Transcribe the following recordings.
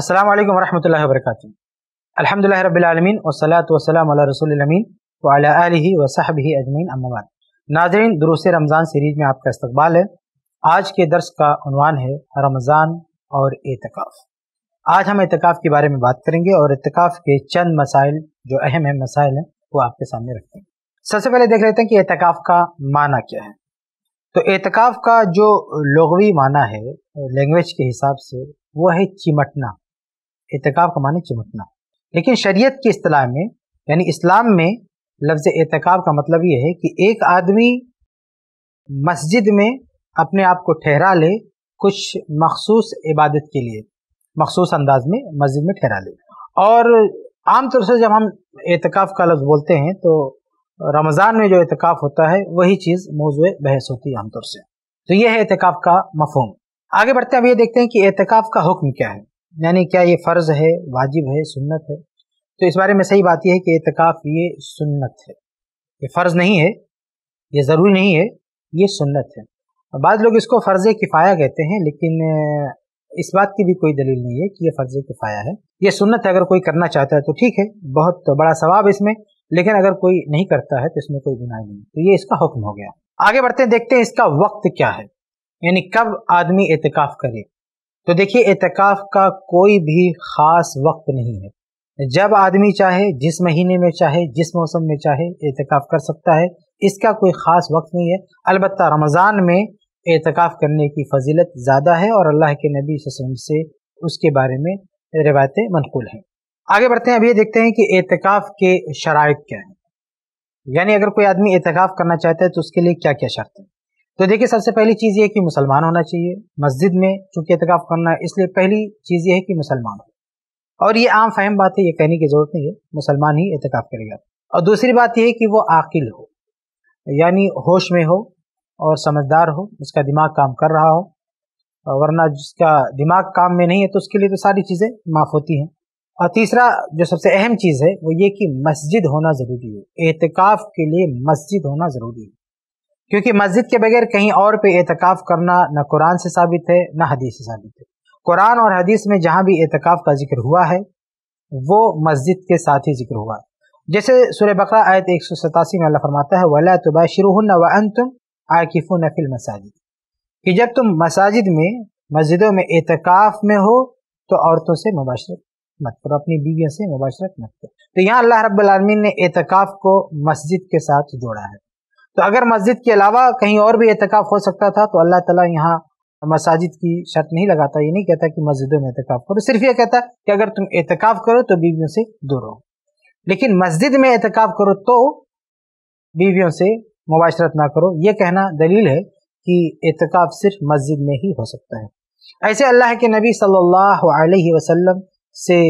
अस्सलाम वालेकुम वरहमतुल्लाहि वबरकातुहू अल्हम्दुलिल्लाहि रब्बिल आलमीन वस्सलातु वस्सलामु अला रसूलिल अमीन व अला आलिहि व सहबिहि अजमईन अम्मा बाद नाज़रीन दुरूस रमज़ान सीरीज़ में आपका इस्तकबाल है। आज के दर्स का उनवान है रमज़ान और एतकाफ़ आज हम एतकाफ़ के बारे में बात करेंगे और एतकाफ़ के चंद मसाइल, जो अहम अहम मसाइल हैं, वो आपके सामने रखते हैं। सबसे पहले देख लेते हैं कि एतकाफ़ का माना क्या है। तो एतकाफ़ का जो लगवी माना है लैंग्वेज के हिसाब से, वो है चिमटना। एतकाफ़ का माने चिमटना लेकिन शरीयत की अतलाह में, यानी इस्लाम में, लफ्ज़ एतकाफ़ का मतलब ये है कि एक आदमी मस्जिद में अपने आप को ठहरा ले कुछ मखसूस इबादत के लिए, मखसूस अंदाज में मस्जिद में ठहरा ले। और आमतौर से जब हम एतकाफ़ का लफ्ज़ बोलते हैं तो रमज़ान में जो एतकाफ़ होता है, वही चीज़ मौजू बहस होती है आमतौर से। तो यह है एहतिकाफ़ का मफहम। आगे बढ़ते हैं, अब ये देखते हैं कि एहतिकाफ़ का हुक्म क्या है। यानी क्या ये फ़र्ज़ है, वाजिब है, सुन्नत है? तो इस बारे में सही बात यह है कि एतकाफ़ ये सुन्नत है। ये फ़र्ज़ नहीं है, ये ज़रूरी नहीं है, ये सुन्नत है। बाद लोग इसको फ़र्ज़ किफ़ाया कहते हैं, लेकिन, इस बात की भी कोई दलील नहीं है कि ये फ़र्ज़ किफ़ाया है। ये सुन्नत है, अगर कोई करना चाहता है तो ठीक है, बहुत बड़ा सवाब इसमें, लेकिन अगर कोई नहीं करता है तो इसमें कोई गुनाह नहीं तो ये इसका हुक्म हो गया। आगे बढ़ते देखते हैं इसका वक्त क्या है। यानी कब आदमी एतकाफ करे। तो देखिए एतकाफ का कोई भी खास वक्त नहीं है। जब आदमी चाहे, जिस महीने में चाहे, जिस मौसम में चाहे एतकाफ कर सकता है। इसका कोई ख़ास वक्त नहीं है। अलबत् रमज़ान में एतकाफ़ करने की फजीलत ज़्यादा है और अल्लाह के नबी से उसके बारे में रिवायतें मनकूल हैं। आगे बढ़ते हैं अभी देखते हैं कि एतकाफ़ के शराइ क्या है। यानी अगर कोई आदमी एतकाफ़ करना चाहता है तो उसके लिए क्या क्या शर्त है? तो देखिए, सबसे पहली चीज़ ये है कि मुसलमान होना चाहिए। मस्जिद में चूँकि एतकाफ़ करना है, इसलिए पहली चीज़ ये है कि मुसलमान हो। और ये आम फहम बात है, ये कहने की ज़रूरत नहीं है, मुसलमान ही एतकाफ़ करेगा। और दूसरी बात यह है कि वो आकिल हो, यानी होश में हो और समझदार हो, उसका दिमाग काम कर रहा हो। वरना जिसका दिमाग काम में नहीं है तो उसके लिए तो सारी चीज़ें माफ़ होती हैं। और तीसरा, जो सबसे अहम चीज़ है, वो ये कि मस्जिद होना ज़रूरी है। एहतिकाफ के लिए मस्जिद होना ज़रूरी है। क्योंकि मस्जिद के बगैर कहीं और पे एहतिकाफ करना न कुरान से साबित है, न हदीस से साबित है। कुरान और हदीस में जहाँ भी एहतिकाफ का ज़िक्र हुआ है, वो मस्जिद के साथ ही ज़िक्र हुआ है। जैसे सुर बकरा आयत एक सौ सतासी में अल्लाह फरमाता है, वला तुबाशिरुहन व अंतुम आकिफुन फिल मसाजिद। कि जब तुम मसाजिद में, मस्जिदों में एतकाफ में हो तो औरतों से मुबाशरत मत करो, अपनी बीवियों से मुबाशरत मत करो। तो यहाँ अल्लाह रब्बुल ने एतकाफ़ को मस्जिद के साथ जोड़ा है। तो अगर मस्जिद के अलावा कहीं और भी एहतिकाफ हो सकता था तो अल्लाह ताला यहाँ मसाजिद की शर्त नहीं लगाता, ये नहीं कहता कि मस्जिदों में एतकाफ़ करो, सिर्फ़ ये कहता कि अगर तुम एतकाफ़ करो तो बीवियों से दूर रहो। लेकिन मस्जिद में एतकाफ़ करो तो बीवियों से मुबाशरत ना करो, ये कहना दलील है कि एतकाफ़ सिर्फ़ मस्जिद में ही हो सकता है। ऐसे अल्लाह के नबी सल्लल्लाहु अलैहि वसल्लम से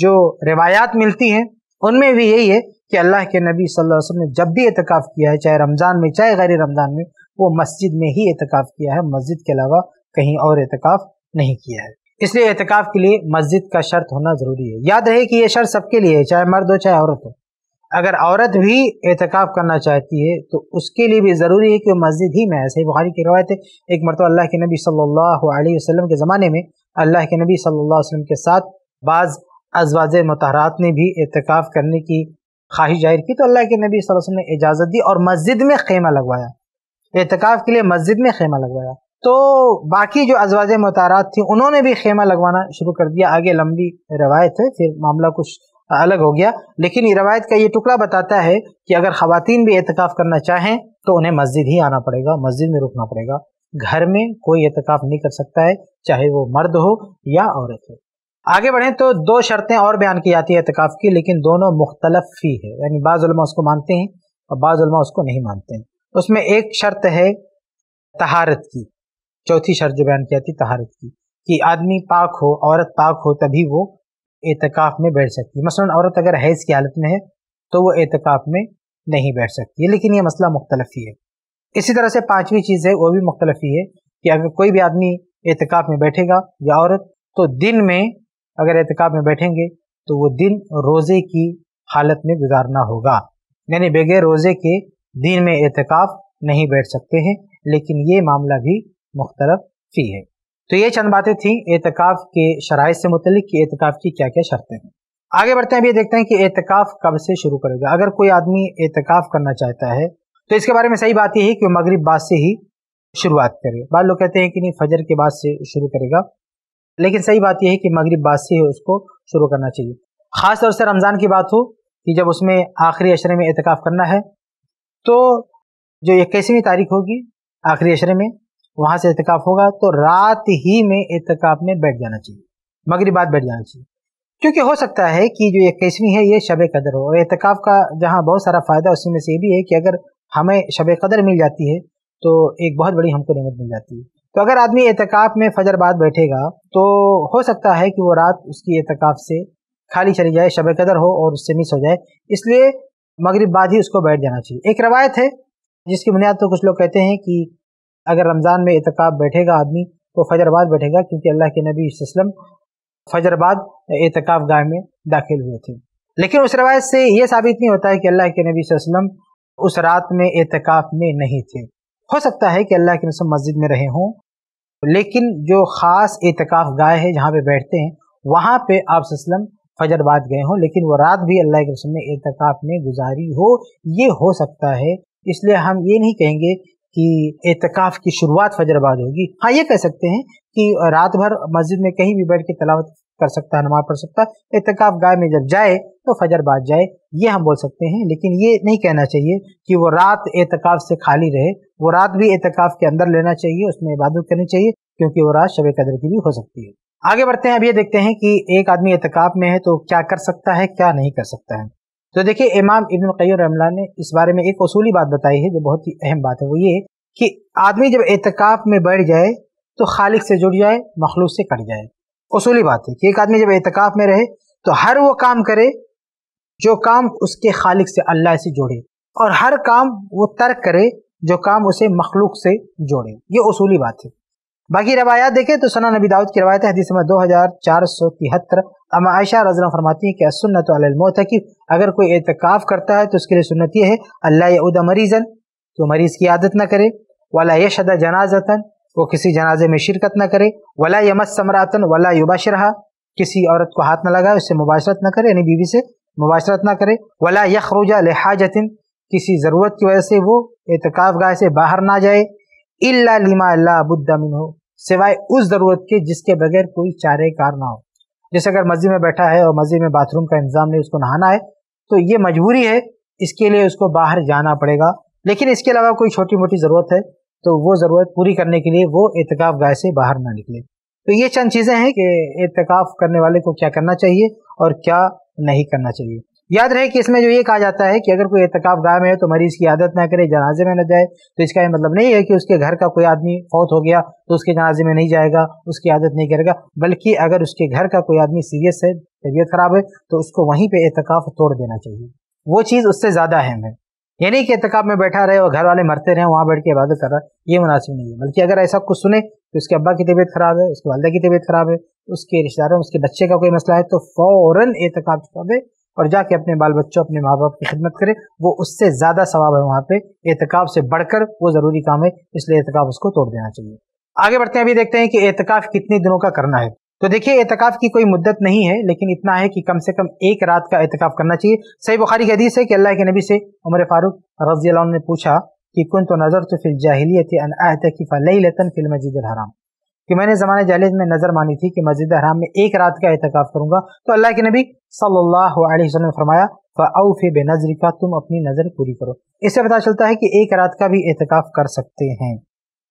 जो रिवायात मिलती हैं, उनमें भी यही है कि अल्लाह के नबी सल्लल्लाहु अलैहि वसल्लम ने जब भी एतकाफ़ किया है, चाहे रमज़ान में, चाहे गैर रमज़ान में, वो मस्जिद में ही एतकाफ़ किया है। मस्जिद के अलावा कहीं और एतकाफ़ नहीं किया है। इसलिए एतकाफ़ के लिए मस्जिद का शर्त होना ज़रूरी है। याद रहे कि यह शर्त सबके लिए है, चाहे मर्द हो, चाहे औरत हो। अगर औरत भी एतकाफ़ करना चाहती है तो उसके लिए भी ज़रूरी है कि वो मस्जिद ही में ऐसे बुखारी की रवायत है, एक मरतबा अल्लाह के नबी सल्लल्लाहु अलैहि वसल्लम के ज़माने में अल्लाह के नबी सल्लल्लाहु अलैहि वसल्लम के साथ बाज़ अजवाज मतहरात ने भी एहतिकाफ़ करने की ख्वाहिश ज़ाहिर की तो अल्लाह के नबी वसल्लम ने इजाज़त दी और मस्जिद में खेमा लगवाया। एहतिकाफ़ के लिए मस्जिद में खेमा लगवाया। तो बाकी जो अजवाज मतहरात थी, उन्होंने भी खेमा लगवाना शुरू कर दिया। आगे लंबी रवायत है, फिर मामला कुछ अलग हो गया। लेकिन ये रवायत का ये टुकड़ा बताता है कि अगर खातन भी एहतिकाफ़ करना चाहें तो उन्हें मस्जिद ही आना पड़ेगा, मस्जिद में रुकना पड़ेगा। घर में कोई एहतिकाफ़ नहीं कर सकता है, चाहे वो मर्द हो या औरत हो। आगे बढ़े तो दो शर्तें और बयान की जाती है एतकाफ़ की, लेकिन दोनों मुख्तलफ ही है। यानी बाज़ उसको मानते हैं और बाज़ उसको नहीं मानते हैं। उसमें एक शर्त है तहारत की। चौथी शर्त जो बयान की जाती है तहारत की, कि आदमी पाक हो, औरत पाक हो, तभी वो एतकाफ़ में बैठ सकती है। मसलन औरत अगर हैज़ की हालत में है तो वो एतकाफ़ में नहीं बैठ सकती है। लेकिन ये मसला मुख्तलफ ही है। इसी तरह से पांचवी चीज़ है, वो भी मुख्तलफ ही है, कि अगर कोई भी आदमी एतकाफ़ में बैठेगा या औरत तो दिन में अगर एहतिकाब में बैठेंगे तो वो दिन रोज़े की हालत में गुजारना होगा। यानी बगैर रोज़े के दिन में एहतिकाफ नहीं बैठ सकते हैं, लेकिन ये मामला भी मुख्तलफ फ़ी है। तो ये चंद बातें थी एतकाफ़ के शराइ से मुतलिक कि एतकाफ़ की क्या क्या शर्तें हैं। आगे बढ़ते हैं अभी देखते हैं कि एतकाफ़ कब से शुरू करेगा। अगर कोई आदमी एतकाफ़ करना चाहता है तो इसके बारे में सही बात यह है कि मगरब बाद से ही शुरुआत करे। बाद लोग कहते हैं कि नहीं, फजर के बाद से शुरू करेगा। लेकिन सही बात यह है कि मगरब बाद से ही उसको शुरू करना चाहिए। ख़ास तौर से रमज़ान की बात हो कि जब उसमें आखिरी अशरे में एहतिकाफ़ करना है तो जो इक्कीसवीं तारीख होगी, आखिरी अशरे में, वहाँ से एहतिकाफ़ होगा तो रात ही में एहतिकाफ़ में बैठ जाना चाहिए। मगरब बाद बैठ जाना चाहिए। क्योंकि हो सकता है कि जो इक्कीसवीं है, ये शब कदर हो, और एहतिकाफ़ का जहाँ बहुत सारा फ़ायदा उसमें से ये भी है कि अगर हमें शब कदर मिल जाती है तो एक बहुत बड़ी हमको नियमत मिल जाती है। तो अगर आदमी एतकाफ़ में फजर बाद बैठेगा तो हो सकता है कि वो रात उसकी एतकाफ़ से खाली चली जाए, शब कदर हो और उससे मिस हो जाए। इसलिए मगरब बाद ही उसको बैठ जाना चाहिए। एक रवायत है, जिसकी बुनियाद तो कुछ लोग कहते हैं कि अगर रमज़ान में एतकाब बैठेगा आदमी तो फजर बाद बैठेगा, क्योंकि अल्लाह के नबी वसल्लम फजर बाद एतकाफ गाह में दाखिल हुए थे। लेकिन उस रवायत से यह साबित नहीं होता है कि अल्लाह के नबी वसल्लम उस रात में एहतिकाफ में नहीं थे। हो सकता है कि अल्लाह के नसम मस्जिद में रहे हों, लेकिन जो ख़ास एतकाफ गाह है जहाँ पे बैठते हैं, वहाँ पे आप फजर बाद गए हों, लेकिन वो रात भी अल्लाह के रसूल ने एतकाफ में गुजारी हो, ये हो सकता है। इसलिए हम ये नहीं कहेंगे कि एतकाफ की शुरुआत फजर बाद होगी। हाँ ये कह सकते हैं कि रात भर मस्जिद में कहीं भी बैठ के तलावत कर सकता है, नमाज़ पढ़ सकता है एतकाफ गाय में जब जाए तो फजर बाद जाए, ये हम बोल सकते हैं। लेकिन ये नहीं कहना चाहिए कि वो रात एतकाफ से खाली रहे, वो रात भी एतकाफ के अंदर लेना चाहिए, उसमें इबादत करनी चाहिए, क्योंकि वो रात शब कदर की भी हो सकती है। आगे बढ़ते हैं, अब ये देखते हैं कि एक आदमी एतकाब में है तो क्या कर सकता है, क्या नहीं कर सकता है। तो देखिए, इमाम इबन कैर रमला ने इस बारे में एक उसूली बात बताई है, जो बहुत ही अहम बात है। वो ये कि आदमी जब एतकाब में बैठ जाए तो खालिक से जुड़ जाए मखलूक से कट जाए। उसूली बात है कि एक आदमी जब एहतिकाफ में रहे तो हर वो काम करे, जो काम उसके खालिक से अल्लाह से जोड़े, और हर काम वो तर्क करे, जो काम उसे मखलूक से जोड़े। ये उसूली बात है। बाकी रवायात देखें तो सना नबी दाऊद की रवायत हदीस में दो हज़ार चार सौ तिहत्तर। अमा आयशा रजन फरमाती है कि सुन्नत मौत है कि अगर कोई एहतिकाफ़ करता है तो उसके लिए सुन्नत यह है अल्लाह उदा मरीजन तो मरीज़ की आदत ना करे, वाला यशदा जनाजतन वो किसी जनाजे में शिरकत न करे, वला यमत समरातन वला युबाशरहा, किसी औरत को हाथ न लगाए, उससे मुबाशरत न करे, यानी बीवी से मुबाशरत न करे, वला यखरुजा लिहाजतिन, किसी ज़रूरत की वजह से वो एतकाफ़ गाह से बाहर ना जाए, इल्ला लिमा अल्लाह बुद्दा मिन हो सिवाय उस ज़रूरत के जिसके बगैर कोई चारे कार ना हो। जैसे अगर मस्जिद में बैठा है और मस्जिद में बाथरूम का इंतज़ाम नहीं, उसको नहाना है तो ये मजबूरी है, इसके लिए उसको बाहर जाना पड़ेगा। लेकिन इसके अलावा कोई छोटी मोटी ज़रूरत है तो वो ज़रूरत पूरी करने के लिए वो एतकाफ़ गाय से बाहर ना निकले। तो ये चंद चीज़ें हैं कि एतकाफ़ करने वाले को क्या करना चाहिए और क्या नहीं करना चाहिए। याद रहे कि इसमें जो ये कहा जाता है कि अगर कोई एतकाफ गाय में है तो मरीज़ की आदत ना करे, जनाजे में न जाए तो इसका ये मतलब नहीं है कि उसके घर का कोई आदमी फौत हो गया तो उसके जनाजे में नहीं जाएगा, उसकी आदत नहीं करेगा, बल्कि अगर उसके घर का कोई आदमी सीरियस है, तबीयत खराब है तो उसको वहीं पर एतकाफ तोड़ देना चाहिए। वो चीज़ उससे ज़्यादा अहम है। यानी कि एतकाब में बैठा रहे और घर वाले मरते रहे, वहाँ बैठ के इबादत कर रहा है। ये मुनासिब नहीं है। बल्कि अगर ऐसा कुछ सुने तो उसके अब्बा की तबीयत खराब है, उसके वालदा की तबीयत खराब है, उसके रिश्तेदारों, उसके बच्चे का कोई मसला है तो फ़ौरन एतकाब छुपा और जाके अपने बाल बच्चों अपने माँ बाप की खिदमत करे। वो उससे ज़्यादा सवाब है वहाँ पे। एहतिकाफ से बढ़कर वो ज़रूरी काम है, इसलिए एहतिकाफ उसको तोड़ देना चाहिए। आगे बढ़ते हैं, अभी देखते हैं कि एहतिकाफ कितने दिनों का करना है। तो देखिए एहतिकाफ की कोई मुद्दत नहीं है, लेकिन इतना है कि कम से कम एक रात का एहतिकाफ करना चाहिए। सही बुखारी की हदीस है कि अल्लाह के नबी से उमर फारूक रज़ी ने पूछा कि कुन तो नज़र तो फिल जाहिलियत अन फिल मस्जिद हराम? कि मैंने ज़माने जालिद में नज़र मानी थी कि मस्जिद हराम में एक रात का एहतिकाफ करूँगा। तो अल्लाह के नबी सल्लल्लाहु अलैहि वसल्लम ने फरमाया फ़ाउफ़ बेनजरी का तुम अपनी नज़र पूरी करो। इससे पता चलता है कि एक रात का भी एहतिकाफ कर सकते हैं।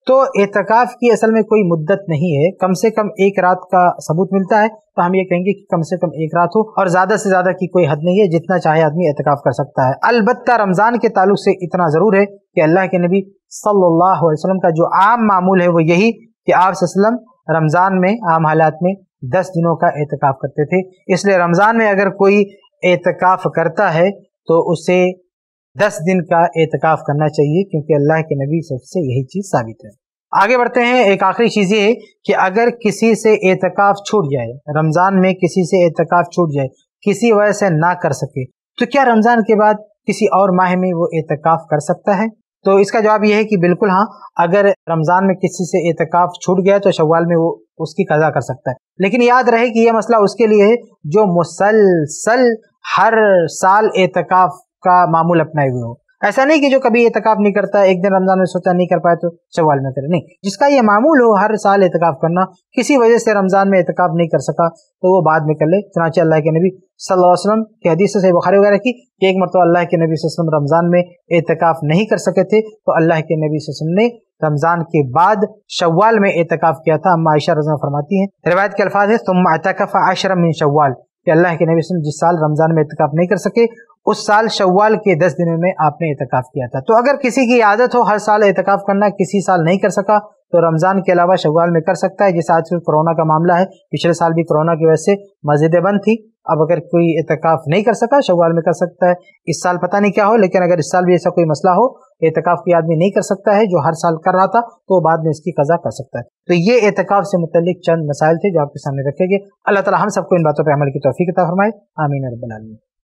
तो एहतिकाफ की असल में कोई मुद्दत नहीं है। कम से कम एक रात का सबूत मिलता है तो हम ये कहेंगे कि कम से कम एक रात हो और ज़्यादा से ज़्यादा की कोई हद नहीं है, जितना चाहे आदमी एहतिकाफ कर सकता है। अलबत्ता रमज़ान के ताल्लुक से इतना ज़रूर है कि अल्लाह के नबी सल्लल्लाहु अलैहि वसल्लम का जो आम मामूल है वो यही कि आप रमज़ान में, आम हालात में दस दिनों का एहतिकाफ करते थे। इसलिए रमज़ान में अगर कोई एहतिकाफ करता है तो उसे दस दिन का एहतिकाफ करना चाहिए, क्योंकि अल्लाह के नबी सबसे यही चीज़ साबित है। आगे बढ़ते हैं, एक आखिरी चीज़ ये कि अगर किसी से एहतिकाफ छूट जाए, रमज़ान में किसी से एहतिकाफ छूट जाए, किसी वजह से ना कर सके तो क्या रमज़ान के बाद किसी और माह में वो एहतिकाफ कर सकता है? तो इसका जवाब यह है कि बिल्कुल हाँ अगर रमज़ान में किसी से एतकाफ़ छूट गया तो शवाल में वो उसकी कज़ा कर सकता है। लेकिन याद रहे कि यह मसला उसके लिए है, जो मुसलसल हर साल एतकाफ़ का मामूल अपनाए हुए हो। ऐसा नहीं कि जो कभी एतकाफ नहीं करता, एक दिन रमज़ान में सोचा नहीं कर पाए तो शवाल में करे नहीं, जिसका ये मामूल हो, हर साल एतकाफ करना, किसी वजह से रमज़ान में एतकाफ नहीं कर सका तो वो बाद में कर ले। चुनाचे अल्लाह के नबी सल्लल्लाहु अलैहि वसल्लम की हदीस से बुखारी वगैरह की कि एक मरतबा अल्लाह के नबी वसल्लम रमज़ान में एतकाफ नहीं कर सके थे तो अल्लाह के नबी वसल्लम ने रमज़ान के बाद शवाल में एतकाफ किया था। अम्मा आयशा रजा फरमाती हैं, रिवायत के अल्फाज है, तुम अतकफ़ आशरम शवाल कि अल्लाह के नबी जिस साल रमज़ान में इतकाफ नहीं कर सके उस साल शव्वाल के दस दिनों में आपने इतकाफ किया था। तो अगर किसी की आदत हो हर साल इतकाफ करना, किसी साल नहीं कर सका तो रमज़ान के अलावा शव्वाल में कर सकता है, जैसे आजकल कोरोना का मामला है। पिछले साल भी कोरोना की वजह से मस्जिदें बंद थी। अब अगर कोई इतकाफ नहीं कर सका, शव्वाल में कर सकता है। इस साल पता नहीं क्या हो, लेकिन अगर इस साल भी ऐसा कोई मसला हो एतकाफ की आदमी नहीं कर सकता है, जो हर साल कर रहा था तो बाद में इसकी कजा कर सकता है। तो ये एतकाफ से मुतलिक चंद मसाइल थे जो आपके सामने रखेंगे अल्लाह ताला हम सबको इन बातों पर अमल की तोफ़ी किता फरमाए। आमीन रबालमी